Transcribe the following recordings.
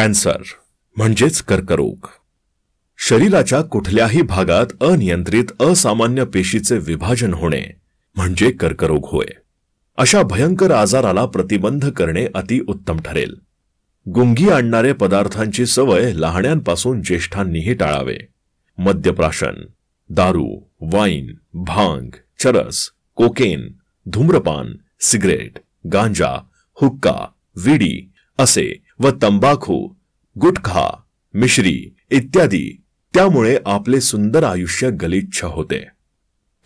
Cancer म्हणजेच कर्करोग. शरीराच्या कुठल्याही भागात अनियंत्रित असामान्य पेशीचे विभाजन होणे म्हणजे कर्करोग होय. अशा भयंकर आजाराला प्रतिबंध करणे अति उत्तम ठरेल. गुंगी आणणारे पदार्थांची सवय लहाण्यांपासून ज्येष्ठांनीही टाळावे. मद्यप्राशन दारू वाईन भांग चरस कोकेन धूम्रपान सिगरेट गांजा हुक्का विडी असे व तंबाखू गुटखा मिश्री इत्यादी. त्यामुळे आपले सुंदर आयुष्य गलिच्छ होते.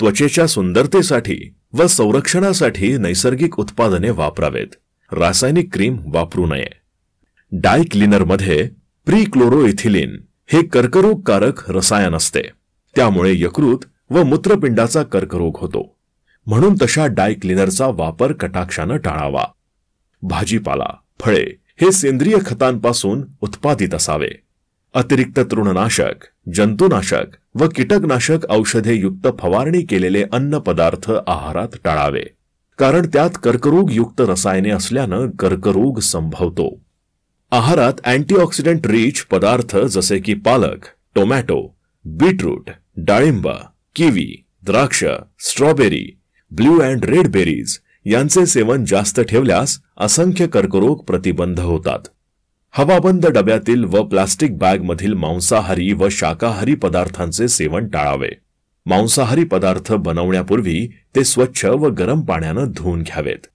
त्वचेच्या सुंदरतेसाठी व संरक्षणासाठी नैसर्गिक उत्पादने वापरावेत. रासायनिक क्रीम वापरू नये. डाय क्लिनरमध्ये प्रीक्लोरोइथिलिन हे कर्करोगकारक रसायन असते. त्यामुळे यकृत व मूत्रपिंडाचा कर्करोग होतो. म्हणून तशा डाय क्लिनरचा वापर कटाक्षानं टाळावा. भाजीपाला फळे हे सेंद्रिय खतांपासून उत्पादित असावे. अतिरिक्त तृणनाशक जंतुनाशक व कीटकनाशक औषधे युक्त फवारणी केलेले अन्न पदार्थ आहारात टाळावे. कारण त्यात कर्करोग युक्त रसायने असल्यानं कर्करोग संभवतो. आहारात अँटीऑक्सिडंट रिच पदार्थ जसे की पालक टोमॅटो बीटरूट डाळिंब किवी द्राक्ष strawberry blue and red berries यांचे सेवन जास्त ठेवल्यास असंख्य कर्करोग प्रतिबंध होतात. हवाबंद डब्यातील व प्लास्टिक बॅगमधील मांसाहारी व शाकाहारी पदार्थांचे सेवन टाळावे. मांसाहारी पदार्थ बनवण्यापूर्वी ते स्वच्छ व गरम पाण्यानं धुवून घ्यावेत.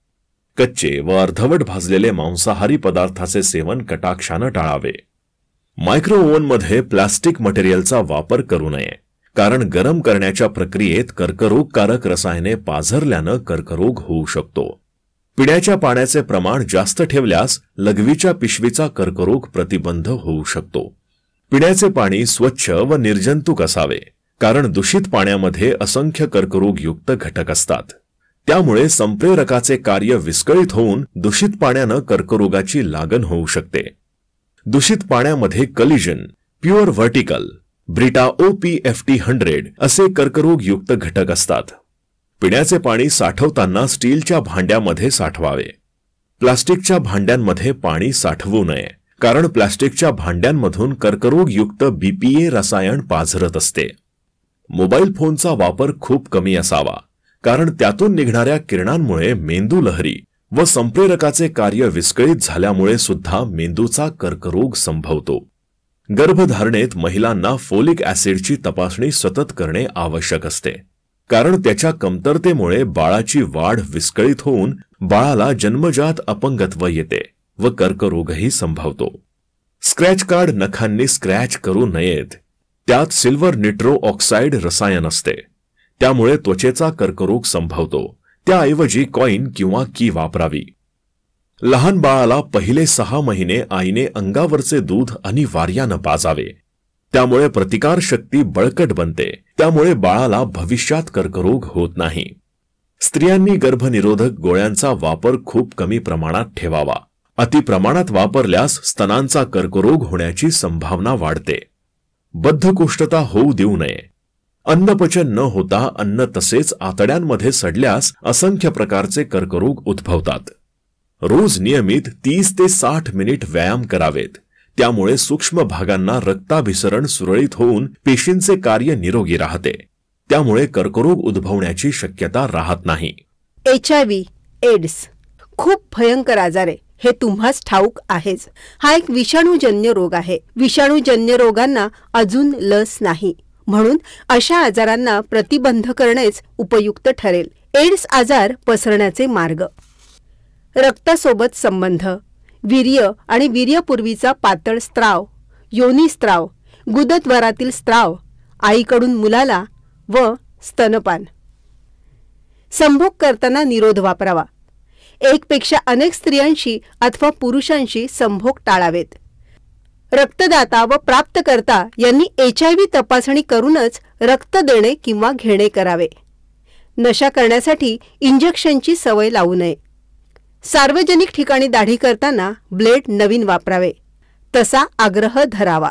कच्चे व अर्धवट भाजलेले मांसाहारी पदार्थाचे सेवन कटाक्षानं टाळावे. मायक्रो प्लास्टिक मटेरियलचा वापर करू नये. कारण गरम करण्याच्या प्रक्रियेत कर्करोगकारक रसायने पाझरल्यानं कर्करोग होऊ शकतो. पिण्याच्या पाण्याचे प्रमाण जास्त ठेवल्यास लघवीच्या पिशवीचा कर्करोग प्रतिबंध होऊ शकतो. पिण्याचे पाणी स्वच्छ व निर्जंतुक असावे कारण दूषित पाण्यामध्ये असंख्य कर्करोगयुक्त घटक असतात. त्यामुळे संप्रेरकाचे कार्य विस्कळीत होऊन दूषित पाण्यानं कर्करोगाची लागण होऊ शकते. दूषित पाण्यामध्ये Culligan PUR vertical Brita O P F T hundred असे कर्करोगयुक्त घटक असतात. पिण्याचे पाणी साठवताना स्टीलच्या भांड्यामध्ये साठवावे. प्लास्टिकच्या भांड्यांमध्ये पाणी साठवू नये कारण प्लास्टिकच्या भांड्यांमधून कर्करोगयुक्त बीपीए रसायन पाझरत असते. मोबाईल फोनचा वापर खूप कमी असावा कारण त्यातून निघणाऱ्या किरणांमुळे मेंदू लहरी व संप्रेरकाचे कार्य विस्कळीत झाल्यामुळे सुद्धा मेंदूचा कर्करोग संभवतो. गर्भधारणेत महिलांना फोलिक ऍसिडची तपासणी सतत करणे आवश्यक असते. कारण त्याच्या कमतरतेमुळे बाळाची वाढ विस्कळीत होऊन बाळाला जन्मजात अपंगत्व येते व कर्करोगही संभवतो. स्क्रॅच कार्ड नखांनी स्क्रॅच करू नयेत. त्यात सिल्वर निट्रो ऑक्साईड रसायन असते. त्यामुळे त्वचेचा कर्करोग संभवतो. त्याऐवजी कॉईन किंवा की वापरावी. लहान बाळाला पहिले सहा महिने आईने अंगावरचे दूध अनिवार्यानं पाजावे. त्यामुळे प्रतिकार शक्ती बळकट बनते. त्यामुळे बाळाला भविष्यात कर्करोग होत नाही. स्त्रियांनी गर्भनिरोधक गोळ्यांचा वापर खूप कमी प्रमाणात ठेवावा. अतिप्रमाणात वापरल्यास स्तनांचा कर्करोग होण्याची संभावना वाढते. बद्धकोष्ठता होऊ देऊ नये. अन्नपचन न होता अन्न तसेच आतड्यांमध्ये सडल्यास असंख्य प्रकारचे कर्करोग उद्भवतात. रोज नियमित तीस ते साठ मिनिट व्यायाम करावेत. त्यामुळे सूक्ष्म भागांना रक्ताभिसरण सुरळीत होऊन पेशींचे कार्य निरोगी राहते. त्यामुळे कर्करोग उद्भवण्याची शक्यता राहत नाही. एच आय व्ही एड्स खूप भयंकर आजार. आहे हे तुम्हाच ठाऊक आहेच. हा एक विषाणूजन्य रोग आहे. विषाणूजन्य रोगांना अजून लस नाही. म्हणून अशा आजारांना प्रतिबंध करणेच उपयुक्त ठरेल. एड्स आजार पसरण्याचे मार्ग. रक्तासोबत संबंध वीर्य आणि वीर्यपूर्वीचा पातळ स्त्राव योनी स्त्राव गुदद्वारातील स्त्राव आईकडून मुलाला व स्तनपान. संभोग करताना निरोध वापरावा. एकपेक्षा अनेक स्त्रियांशी अथवा पुरुषांशी संभोग टाळावेत. रक्तदाता व प्राप्तकर्ता यांनी एच आय व्ही तपासणी करूनच रक्त देणे किंवा घेणे करावे. नशा करण्यासाठी इंजेक्शनची सवय लावू नये. सार्वजनिक ठिकाणी दाढी करताना ब्लेड नवीन वापरावे. तसा आग्रह धरावा.